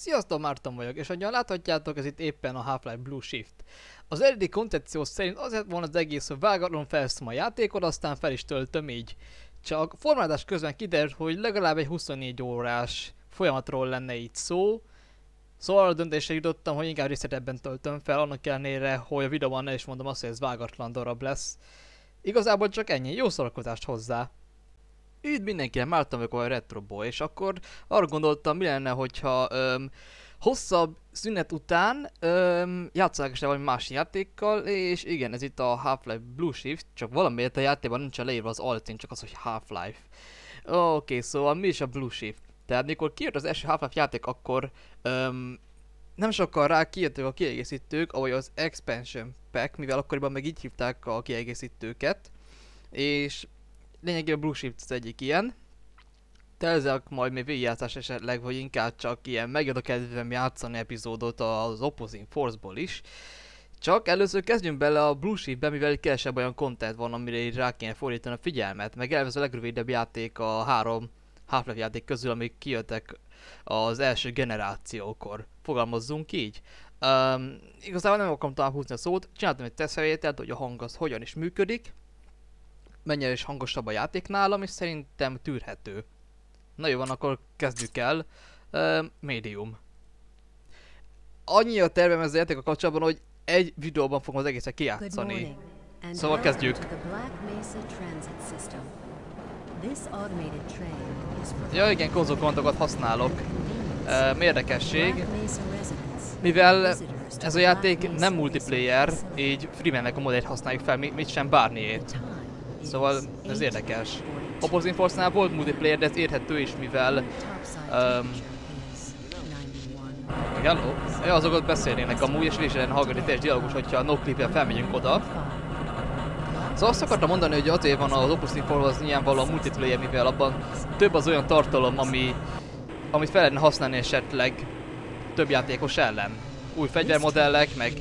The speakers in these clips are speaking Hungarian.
Sziasztok, Márton vagyok, és ahogyan láthatjátok, ez itt éppen a Half-Life Blue Shift. Az eredeti koncepció szerint azért volna az egész, hogy vágatlan felszom a játékot, aztán fel is töltöm így. Csak formálás közben kiderült, hogy legalább egy 24 órás folyamatról lenne itt szó, Szóval a döntésre jutottam, hogy inkább részletebben töltöm fel, annak ellenére, hogy a videóban ne is mondom azt, hogy ez vágatlan darab lesz. Igazából csak ennyi, jó szórakozást hozzá. Üdv mindenkinek, Márton vagyok a Retro Boy, és akkor arra gondoltam, mi lenne, hogyha öm, hosszabb szünet után öm, játszák is valami más játékkal, és igen, ez itt a Half-Life Blue Shift, csak valamiért a játékban nincsen leírva az alcím, csak az, hogy Half-Life. Oké, okay, szóval mi is a Blue Shift? Tehát mikor kijött az első Half-Life játék, akkor öm, nem sokkal rá kijöttek a kiegészítők, ahogy az Expansion Pack, mivel akkoriban meg így hívták a kiegészítőket, és lényegében Blue Shift az egyik ilyen. Tervezek majd még végigjátszás esetleg, vagy inkább csak ilyen megjön a kedvem játszani epizódot az Opposing Force-ból is. Csak először kezdjünk bele a Blue Shift-be, mivel kevesebb olyan content van, amire így rá kéne fordítani a figyelmet. Meg elvez a legrövidebb játék a három Half-Life játék közül, amik kijöttek az első generációkor. Fogalmazzunk így. Um, igazából nem akarom tovább húzni a szót, csináltam egy tesztfelvételt, hogy a hang az hogyan is működik, mennyire is hangosabb a játék nálam, és szerintem tűrhető. Na jó van, akkor kezdjük el. Uh, medium. Annyi a tervem ezzel a kapcsolatban, hogy egy videóban fogom az egészet kijátszani. Szóval kezdjük. Ja igen, konzolkontokat használok. Uh, érdekesség. Mivel ez a játék nem multiplayer, így Freemannek a modellt használjuk fel, mit sem bárniét. Szóval ez érdekes. Opposing Force-nál volt multiplayer, de ez érthető is, mivel... Um, Hello? Ja, azokat beszélnének amúgy, és végig hallgatni teljes dialógus, hogyha a noclip felmegyünk oda. Szóval azt akartam mondani, hogy azért van az Opposing Force az nyilvánvalóan multiplayer, mivel abban több az olyan tartalom, ami, amit fel lehetne használni esetleg több játékos ellen. Új fegyvermodellek, meg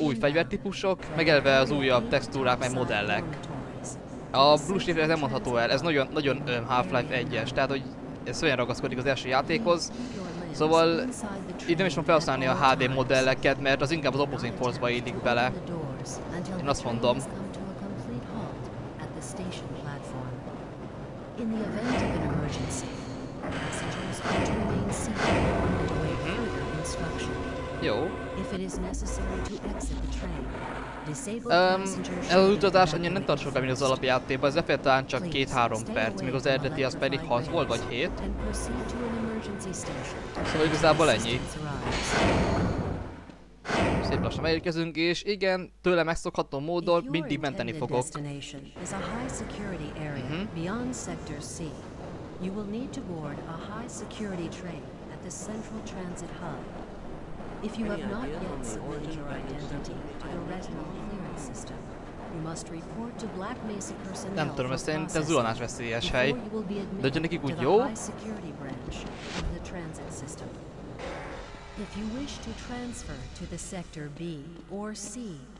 új fegyvertípusok, meg elve az újabb textúrák, meg modellek. A Blue Shift nem mondható el, ez nagyon, nagyon Half-Life 1-es, tehát hogy ez olyan ragaszkodik az első játékhoz. Szóval itt nem is van felhasználni a HD modelleket, mert az inkább az Opposing Force-ba illik bele. Én azt mondom. Jó. Um, ez az utazás annyira nem tart sokkal, mint az alapjátékban, ez effekt talán csak 2-3 perc, míg az eredeti az pedig 6 volt, vagy 7. Szóval igazából ennyi. Szép lassan megérkezünk, és igen, tőle megszokható módon mindig menteni fogok. Uh -huh. You will need to board a high security train at the Central Transit Hub If you have not yet submitted your identity to the retinal clearance system, you must report to Black Mesa personnel Nem tudom, ez szerintem zuhanás veszélyes hely. De hogyha nekik úgy jó... If you wish to transfer to the sector B or C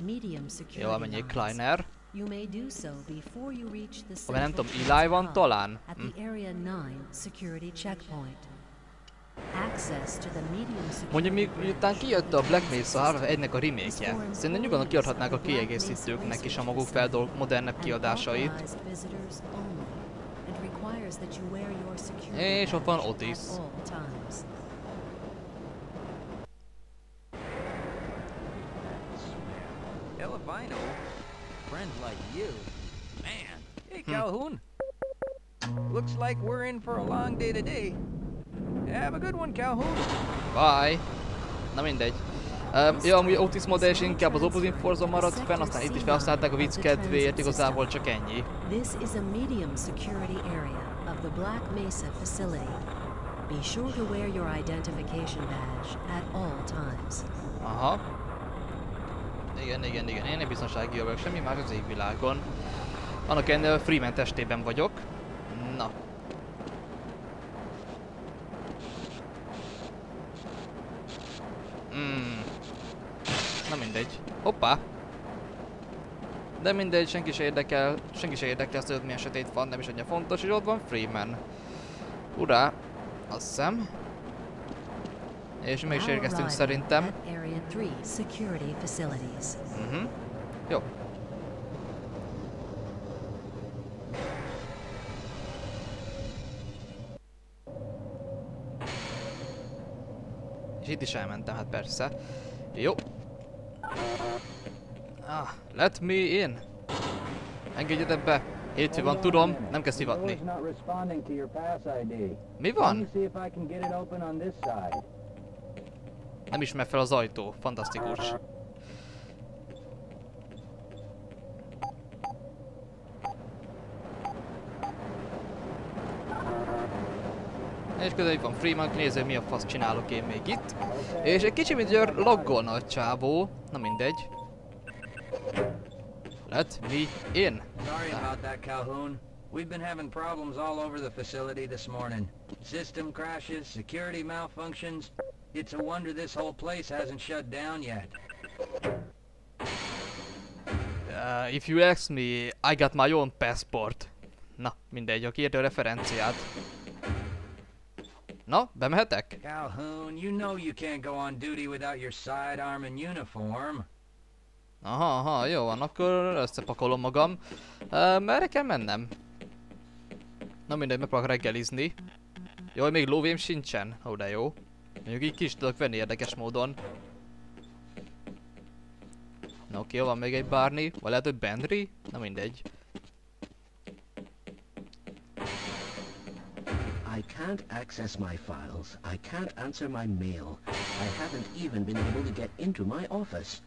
medium security Jó, menjék Kleiner. You may do so before you reach the nem tudom, Eli van talán? At the hm. Area 9 security checkpoint. Mondja, miután kijött a Black Mesa 3 egynek a remake-je, szerintem nyugodtan kiadhatnák a kiegészítőknek is a maguk feldolg modernebb kiadásait. És ott van Otis. albino friend like you. Man, hey hm. Calhoun. Looks like we're in for a long day today. Have a good one, Calhoun. Bye. Na mindegy. Um, ja, amúgy Otis modell is inkább az Opposing Force maradt fenn, aztán itt is felhasználták a vicc kedvéért, igazából csak ennyi. This is a medium security area of the Black Mesa facility. Be sure to wear your identification badge at all times. Aha. Igen, igen, igen, én egy biztonsági vagyok, semmi más az égvilágon. Annak ennél Freeman testében vagyok. Na, Mm. Na mindegy. Hoppá! De mindegy, senki se érdekel, senki se érdekel azt, hogy milyen sötét van, nem is annyira fontos, és ott van Freeman. Ura! Azt hiszem. És meg is érkeztünk szerintem. at Area 3 security facilities. Mhm. Jó. És itt is elmentem, hát persze. Jó. Ah, let me in. Engedjetek be. Hétfő van, tudom, nem kell szivatni. Mi van? Nem ismer fel az ajtó. Fantasztikus. Itt van Freeman, néző mi a fasz csinálok én még itt. És egy kicsi mindjárt loggolna a csávó. Na mindegy. Let me in. Sorry about that, Calhoun. We've been having problems all over the facility this morning. System crashes, security malfunctions. It's a wonder this whole place hasn't shut down yet. Uh, if you ask me, I got my own passport. Na, mindegy, aki érti a referenciát. Na, bemehetek? Calhoun, you know you can't go on duty without your sidearm and uniform. Aha, aha, jó van, akkor összepakolom magam. Uh, merre kell mennem? Na mindegy, megpróbálok reggelizni. Jaj, még lóvém sincsen. Ó, de jó. Mondjuk így ki is tudok venni érdekes módon. Na oké, van még egy Barney, vagy lehet, hogy Benry? Na mindegy. I can't access my files. I can't answer my mail. I haven't even been able to get into my office.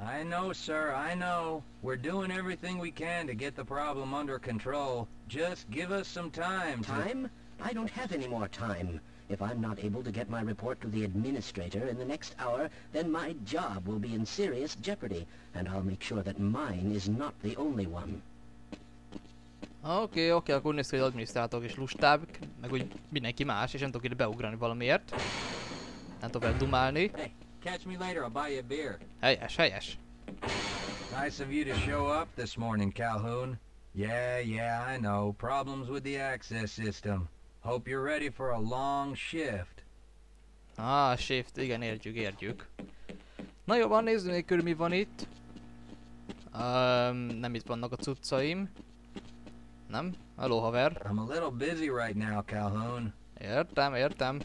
I know, sir, I know. We're doing everything we can to get the problem under control. Just give us some time to... Time? I don't have any more time. If I'm not able to get my report to the administrator in the next hour, then my job will be in serious jeopardy, and I'll make sure that mine is not the only one. Oké, okay, oké, okay, akkor néz ki, hogy az adminisztrátorok is lustábbak, meg úgy mindenki más, és nem tudok ide beugrani valamiért. Nem tudok vele dumálni. Hey, catch me later, I'll buy you a beer. Helyes, helyes. Nice of you to show up this morning, Calhoun. Yeah, yeah, I know. Problems with the access system. Hope you're ready for a long shift. Ah, shift, igen, értjük, értjük. Na jó, van, nézzük még körül mi van itt. Um, nem itt vannak a cuccaim. Nem? Hello, haver. I'm a little busy right now, Calhoun. Értem, értem.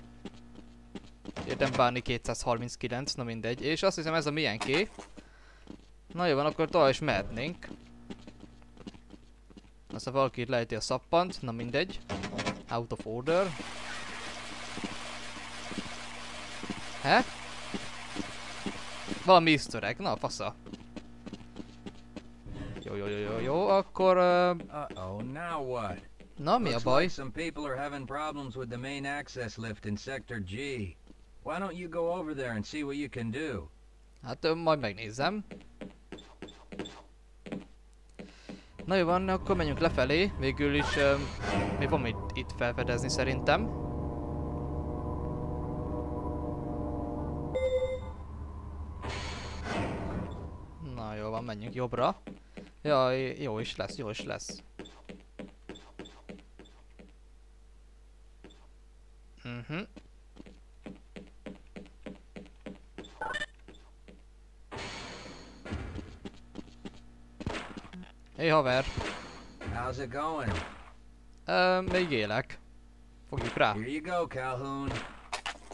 Értem bánni 239, na mindegy. És azt hiszem ez a milyenké. Na jó van, akkor tovább is mehetnénk. Aztán valaki itt lejti a szappant, na mindegy. Out of order. He? Valami easter egg, na fasza. Jó, jó, jó, jó, jó, akkor... Uh, Uh-oh, now what? na mi a baj? some people are having problems with the main access lift in Sector G. Why don't you go over there and see what you can do? Hát majd megnézem. Na jó van, akkor menjünk lefelé. Végül is uh, mi van itt, itt felfedezni szerintem. Na jó van, menjünk jobbra. Jaj, jó is lesz, jó is lesz. Mhm. Hé haver, How's it going? Ö, még élek. Fogjuk rá. Here you go, Calhoun.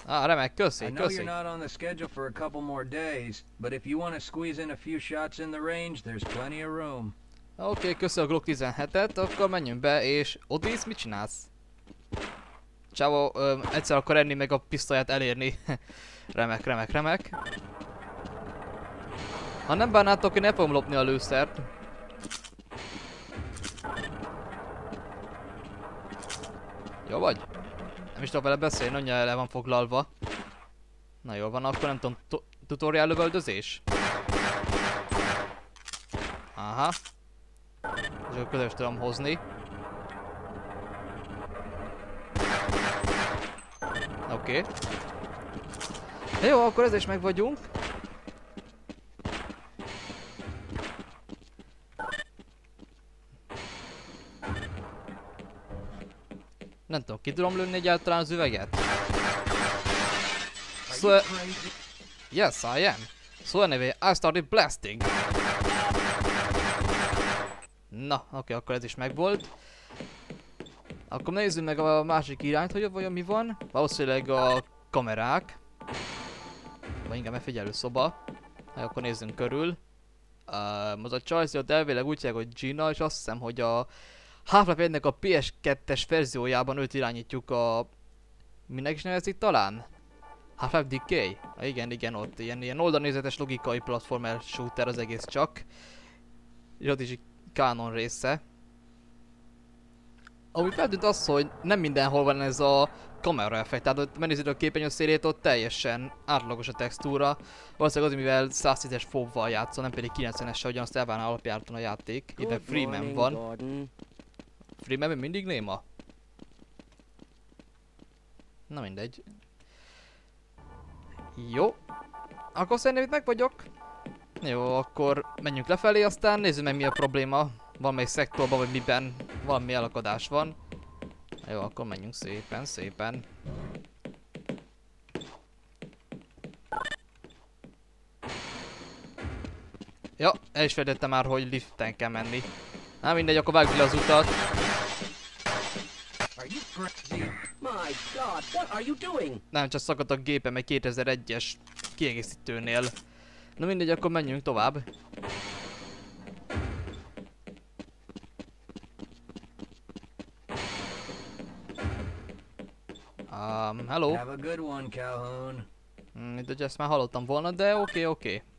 Á, remek, I köszi, know köszi. you're not on the schedule for a couple more days, but if you want to squeeze in a few shots in the range, there's plenty of room. Oké, okay, köszi a Glock 17-et, akkor menjünk be, és Odis, mit csinálsz? Csávó, ö, egyszer akar enni meg a pisztolyát elérni. remek, remek, remek. Ha nem bánnátok, én el fogom lopni a lőszert. Jó vagy? Nem is tudok vele beszélni, annyira el van foglalva. Na jó van, akkor nem tudom, tu- tutorial lövöldözés? Aha. És akkor közös tudom hozni. Oké. Okay. Jó, akkor ezzel is meg vagyunk. Ki tudom lőni egyáltalán az üveget? So, yes, I am. So anyway, I started blasting. Na, oké, akkor ez is megvolt. Akkor nézzük meg a másik irányt, hogy vajon mi van. Valószínűleg a kamerák. Vagy inkább megfigyelő szoba. Hát akkor nézzünk körül. Um, az a ott elvileg úgy hívják, hogy Gina, és azt hiszem, hogy a Half-Life 1 a PS2-es verziójában őt irányítjuk a... Minek is nevezik talán? Half-Life Decay? Ah, igen, igen, ott ilyen, ilyen oldalnézetes logikai platformer shooter az egész csak. És ott is egy kanon része. Ami feltűnt az, hogy nem mindenhol van ez a kamera effekt, tehát ott megnézed a képernyő szélét, ott teljesen átlagos a textúra. Valószínűleg az, mivel 110-es fóval játszol, nem pedig 90-essel, hogyan azt elvárná alapjáraton a játék. Itt Freeman van. Gordon. Freeman mindig néma? Na mindegy. Jó. Akkor szerintem itt meg vagyok. Jó, akkor menjünk lefelé, aztán nézzük meg mi a probléma. Valamelyik szektorban, vagy miben valami elakadás van. Jó, akkor menjünk szépen, szépen. Ja, el is már, hogy liften kell menni. Na mindegy, akkor vágjuk le az utat. God, what are you doing? Nem, csak szakadt a gépem egy 2001-es kiegészítőnél. Na mindegy, akkor menjünk tovább. Um, hello. Have a good one, Calhoun. Mm, hogy ezt már hallottam volna, de oké, oké. Na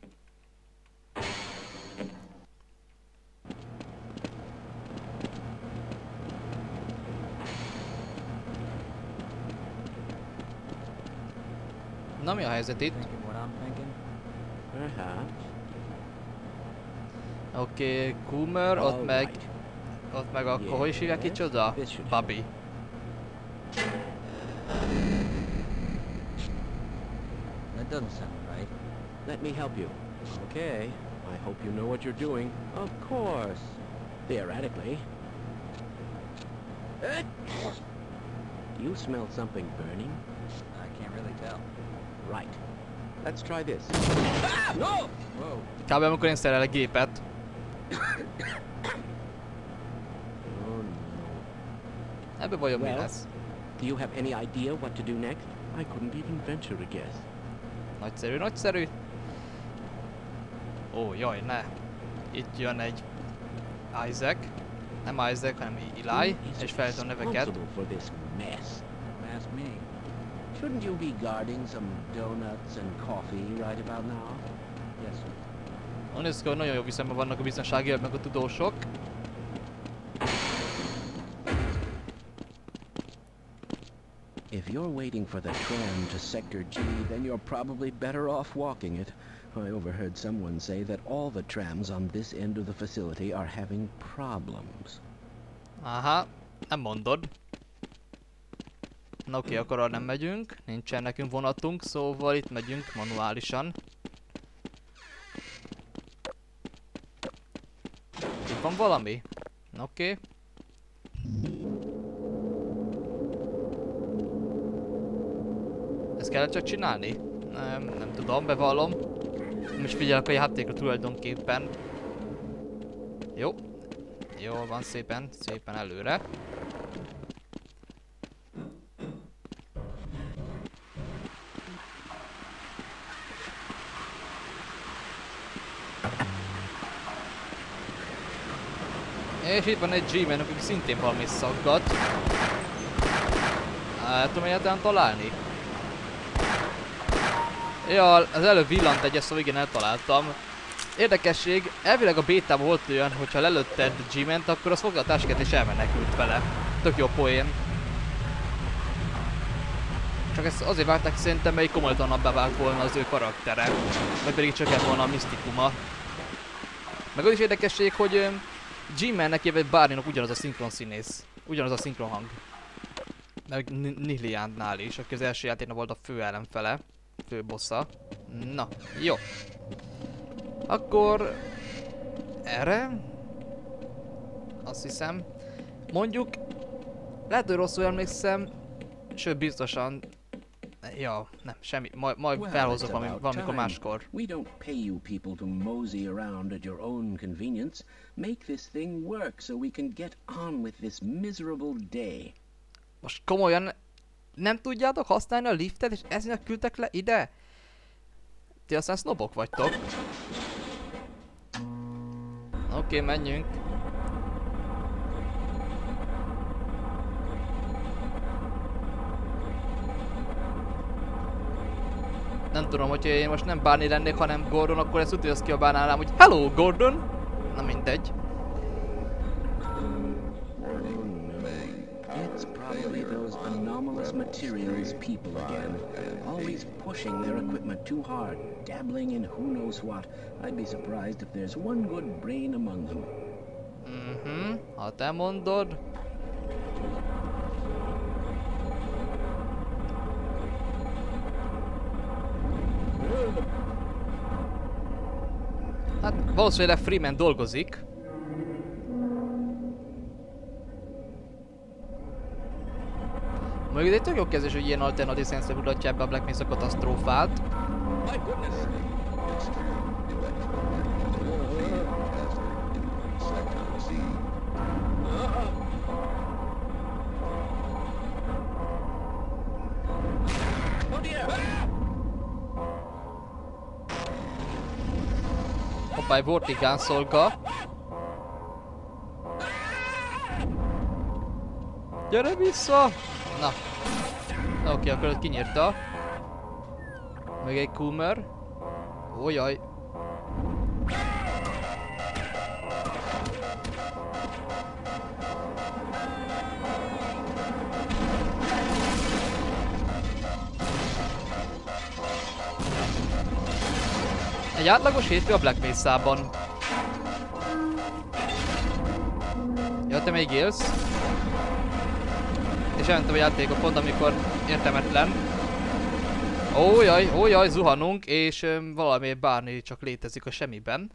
mi a helyzet itt? Thinking what I'm thinking? Perhaps. Oké, okay, Coomer, ott meg, right. ott meg akkor hogy is hívják kicsoda? This should Bobby. That doesn't sound right. Let me help you. Okay. I hope you know what you're doing. Of course. Theoretically. Eh? You smell something burning? I can't really tell. Right. Let's try this. Ah, no! Whoa. Kb. amikor én szerelek gépet. Ebbe vajon mi Well? lesz? Do you have any idea what to do next? I couldn't even venture a guess. Nagyszerű, nagyszerű. Ó, jaj, ne. Itt jön egy Isaac. Nem Isaac, hanem Eli. És felejtem a neveket. responsible for this mess? Ask me. Shouldn't you be guarding some donuts and coffee right about now? Yes, sir. Úgy néz ki, hogy nagyon jó viszonyban vannak a biztonsági meg a tudósok. If you're waiting for the tram to Sector G, then you're probably better off walking it. I overheard someone say that all the trams on this end of the facility are having problems. Aha, nem mondod. Na oké, akkor arra nem megyünk. Nincsen nekünk vonatunk, szóval itt megyünk manuálisan. Itt van valami? Na, Oké. Ezt kellett csak csinálni? Nem, nem tudom, bevallom. Nem is figyelek a játékra tulajdonképpen. Jó. Jól van szépen, szépen előre. És itt van egy G-man, aki szintén valami szaggat. El tudom egyáltalán találni? Ja, az előbb villant egyet, szóval igen, eltaláltam. Érdekesség, elvileg a bétában volt olyan, hogyha lelőtted G-ment, akkor az fogta a táskát és elmenekült vele. Tök jó poén. Csak ezt azért várták szerintem, mert komolytalanabbá vált volna az ő karaktere. Vagy pedig csökkent volna a misztikuma. Meg az is érdekesség, hogy G-Mannek, vagy Barney-nak ugyanaz a szinkron színész. Ugyanaz a szinkron hang. Meg Ni- Nihliánnál is, aki az első játéknak volt a fő ellenfele. Fő bossa. Na, jó. Akkor... Erre? Azt hiszem. Mondjuk... Lehet, hogy rosszul emlékszem. Sőt, biztosan Ja, nem, semmi. Majd, majd felhozok valami, valamikor máskor. We don't pay you people to mosey around at your own convenience. Make this thing work so we can get on with this miserable day. Most komolyan nem tudjátok használni a liftet, és ezért küldtek le ide? Ti aztán sznobok vagytok. Oké, okay, menjünk. Nem tudom, hogyha én most nem Barney lennék, hanem Gordon, akkor ezt úgy azt kiabálnám rám, hogy Hello Gordon! Na mindegy. Probably those anomalous materials people again. Always pushing their equipment too hard, dabbling in who knows what. I'd be surprised if there's one good brain among them. Mhm, ha te mondod. Hát valószínűleg Freeman dolgozik. Mondjuk egy tök jó kezdés, hogy ilyen alternatív szenszer mutatja ebbe a Black Mesa katasztrófát. Hoppá, egy vortikán szolga. Gyere vissza! Na. Oké, akkor őt kinyírta. Még egy Coomer. Ojaj. Átlagos hétfő a Black Mesa-ban. Ja, te még élsz? És elmentem a játékot pont, amikor értelmetlen. Ó jaj, ó jaj, zuhanunk, és öm, valami bármi csak létezik a semmiben.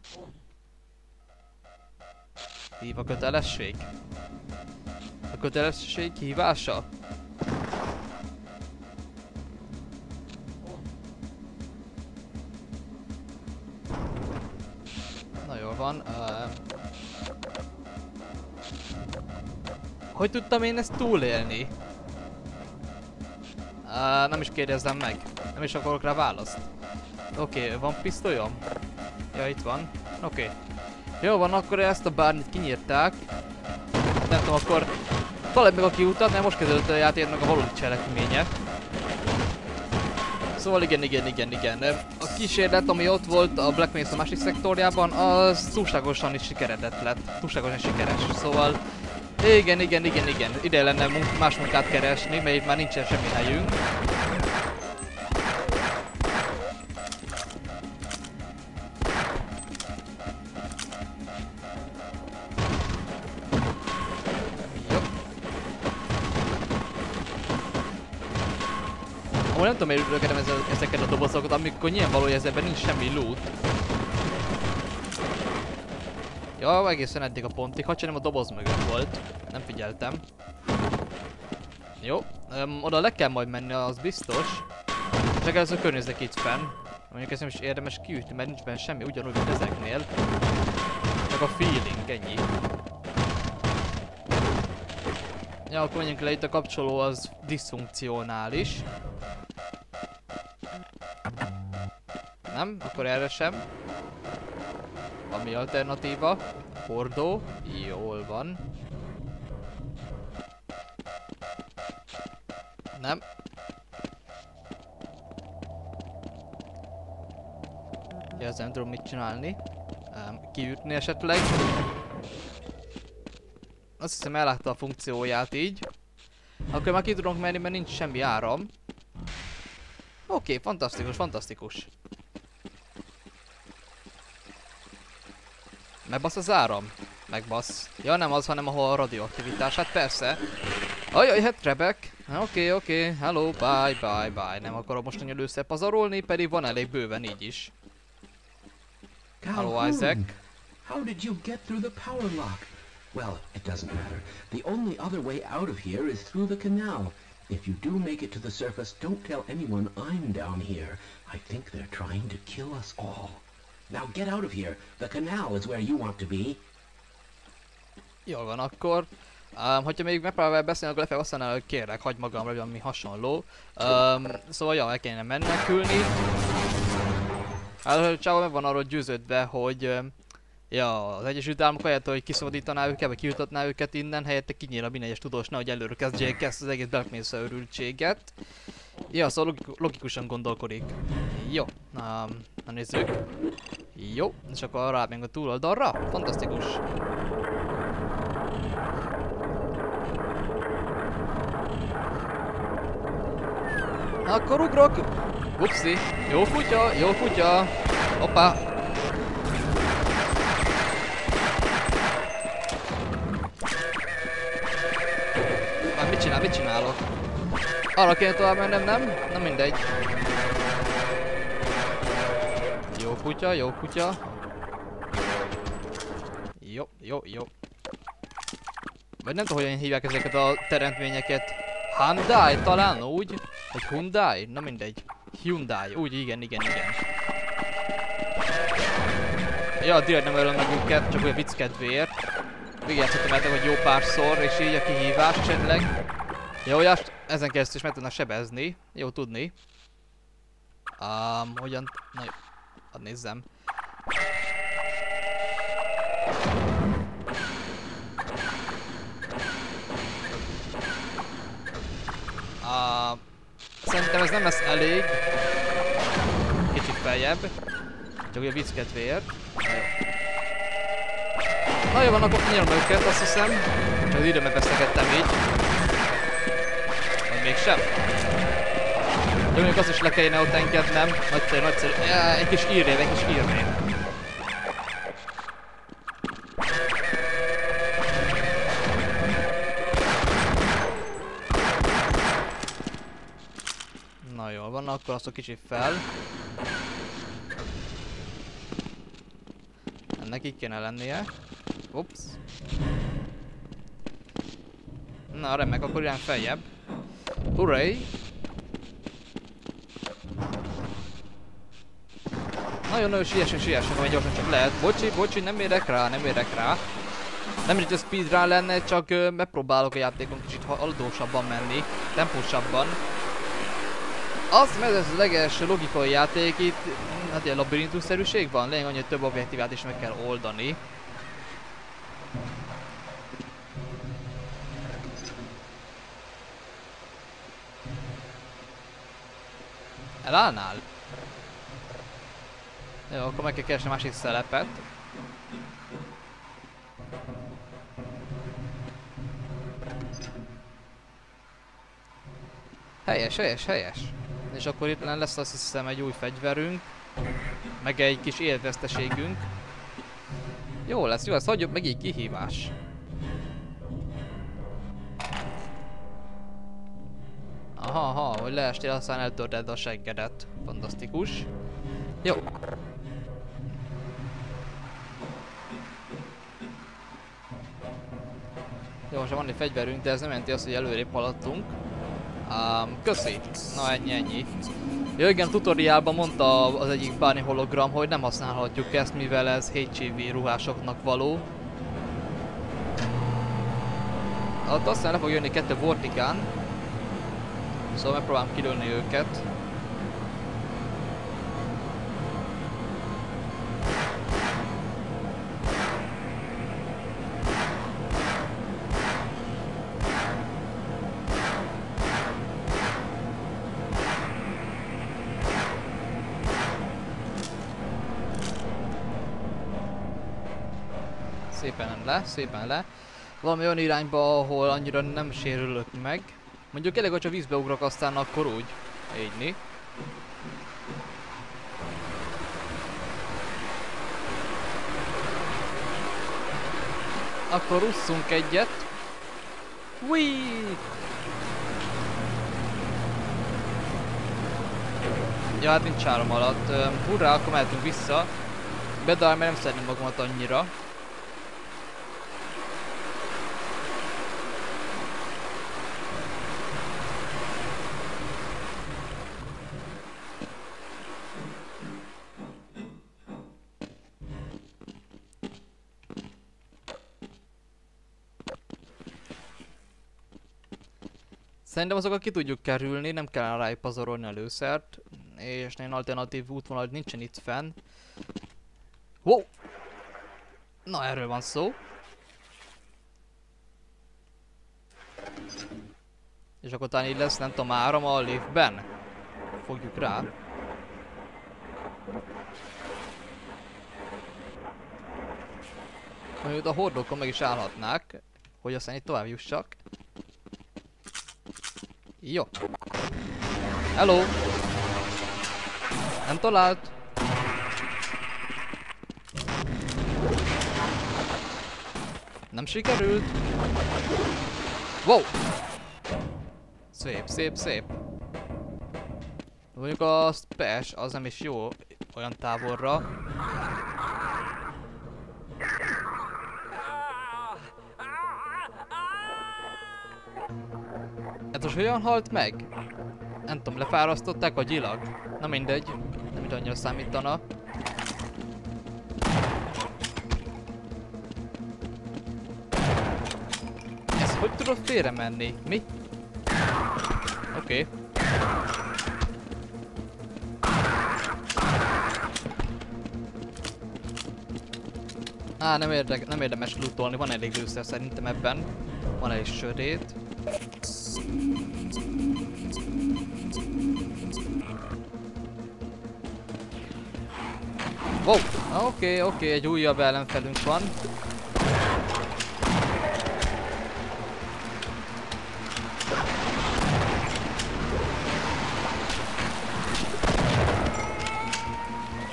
Hív a kötelesség. A kötelesség hívása? Van. Uh, hogy tudtam én ezt túlélni? Uh, nem is kérdezzem meg. Nem is akarok rá választ. Oké, okay, van pisztolyom? Ja, itt van. Oké. Okay. Jó van, akkor ezt a bárnit kinyírták. Nem tudom, akkor találd meg a kiutat, mert most kezdődött a játéknak a valódi cselekménye. Szóval igen, igen, igen, igen. A kísérlet, ami ott volt a Black Mesa másik szektorjában, az túlságosan is sikeredett lett. Túlságosan sikeres. Szóval igen, igen, igen, igen. Ide lenne más munkát keresni, mert itt már nincsen semmi helyünk. Nem tudom, miért rögedem ezeket a dobozokat, amikor nyilvánvaló, hogy ezekben nincs semmi loot. Ja, egészen eddig a pontig, ha nem a doboz mögött volt. Nem figyeltem. Jó, um, oda le kell majd menni, az biztos. Csak először környezek itt fenn. Mondjuk ezt nem is érdemes kiütni, mert nincs benne semmi, ugyanúgy, mint ezeknél. Csak a feeling, ennyi. Ja, akkor menjünk le, itt a kapcsoló az diszfunkcionális. Nem? Akkor erre sem. Ami alternatíva? Hordó? Jól van. Nem. Ja, ez nem tudom mit csinálni. Um, kiütni esetleg. Azt hiszem ellátta a funkcióját így. Akkor már ki tudunk menni, mert nincs semmi áram. Oké, okay, fantasztikus, fantasztikus. Megbasz az áram? Megbasz. Ja nem az, hanem ahol a radioaktivitás, hát persze. Ajaj, hát Rebek. Oké, okay, oké, okay. hello, bye, bye, bye. Nem akarom most nagyon összepazarolni, pedig van elég bőven így is. Hello, Isaac. How did you get through the power lock? Well, it doesn't matter. The only other way out of here is through the canal. If you do make it to the surface, don't tell anyone I'm down here. I think they're trying to kill us all. Now get out of here. The canal is where you want to be. Jól van akkor. Um, hogyha még megpróbál beszélni, akkor lefelé aztán el kérlek, hagyd magamra, vagy valami hasonló. Um, szóval ja, el kellene menekülni. Hát a csávó meg van arról győződve, hogy um, ja, az Egyesült Államok helyett, hogy kiszabadítaná őket, vagy kijutatná őket innen, helyette kinyíl a minden egyes tudósnál, hogy előre kezdjék ezt az egész Black Mesa őrültséget. Ja, szóval logik logikusan gondolkodik. Jó, um, na nézzük. Jó, és akkor rámegyünk a túloldalra. Fantasztikus. Akkor ugrok! Upsi! Jó kutya, jó kutya! Hoppá! Arra kéne tovább mennem, nem? Na mindegy. Jó kutya, jó kutya. Jó, jó, jó. Vagy nem tudom, hogyan hívják ezeket a teremtményeket. Hyundai talán úgy? Vagy Hyundai? Na mindegy. Hyundai, úgy igen, igen, igen. Ja, direkt nem ölöm meg őket, csak olyan vicc kedvéért. Végigjátszottam el hogy jó párszor, és így a kihívás esetleg. Jó, jást, ezen keresztül is meg tudnak sebezni. Jó tudni. Um, hogyan... Na jó, hadd nézzem. Uh, szerintem ez nem lesz elég. Kicsit feljebb. Csak ugye vicc kedvéért. Na jó van, akkor kinyírom őket, azt hiszem. Csak az időmet veszekedtem így. Mégsem. De mondjuk azt is le kellene ott engednem. Nagyszerű, nagyszerű. Egy kis írnév, egy kis írnév. Na jól van, akkor azt a kicsit fel. Ennek így kéne lennie. Ups. Na remek, akkor ilyen feljebb. Hurray! Nagyon-nagyon siessen, siessen, hogy gyorsan csak lehet. Bocsi, bocsi, nem érek rá, nem érek rá. Nem hogy speedrun lenne, csak ö, megpróbálok a játékon kicsit haladósabban menni, tempósabban. Azt, mert ez az leges logikai játék itt, hát ilyen labirintusszerűség van, lényeg annyi, hogy több objektívát is meg kell oldani. Elállnál? Jó, akkor meg kell keresni a másik szelepet. Helyes, helyes, helyes. És akkor itt lesz azt hiszem egy új fegyverünk. Meg egy kis életveszteségünk. Jó lesz, jó lesz, hagyjuk meg így kihívás. Aha, hogy leestél, aztán eltörted a seggedet. Fantasztikus. Jó. Jó, most van egy fegyverünk, de ez nem jelenti azt, hogy előrébb haladtunk. Um, köszi. Na ennyi, ennyi. Ja igen, tutoriálban mondta az egyik bárni hologram, hogy nem használhatjuk ezt, mivel ez HGV ruhásoknak való. Hát aztán le fog jönni kettő vortikán. Szóval megpróbálom kilőni őket. Szépen le, szépen le. Valami olyan irányba, ahol annyira nem sérülök meg. Mondjuk elég, hogyha vízbe ugrok, aztán akkor úgy. Égyni. Akkor usszunk egyet. Whee! Ja, hát nincs áram alatt. Hurrá, akkor mehetünk vissza. Bedár, mert nem szeretném magamat annyira. Szerintem azokat ki tudjuk kerülni, nem kellene rájuk pazarolni előszert. És nagyon alternatív útvonal nincsen itt fenn. Wow! Na erről van szó. És akkor talán így lesz, nem tudom, áram a liftben. Fogjuk rá. Mondjuk a hordókon meg is állhatnák, hogy aztán itt tovább jussak. Jó. Hello! Nem talált? Nem sikerült? Wow! Szép, szép, szép. Mondjuk a spes az nem is jó olyan távolra. Hogyan halt meg? Nem tudom, lefárasztották a gyilag? Na mindegy, nem itt annyira számítana. Ez hogy tudod félre menni? Mi? Oké. Okay. Á, nem, érdek, nem érdemes lootolni, van elég lőszer szerintem ebben. Van elég sötét. Wow! Oké, okay, oké, okay, egy újabb ellenfelünk van.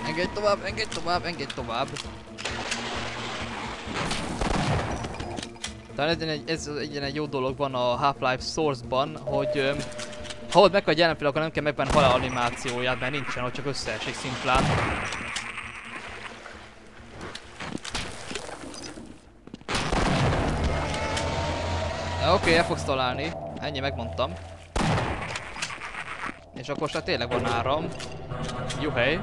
Engedj tovább, engedj tovább, engedj tovább. Talán ez egy, ez egy, egy jó dolog van a Half-Life Source-ban, hogy um, ha ott meg a jelenfél, akkor nem kell megvenni halál animációját, mert nincsen, hogy csak összeesik szimplán. Oké, okay, el fogsz találni. Ennyi, megmondtam. És akkor most tényleg van áram. Juhely.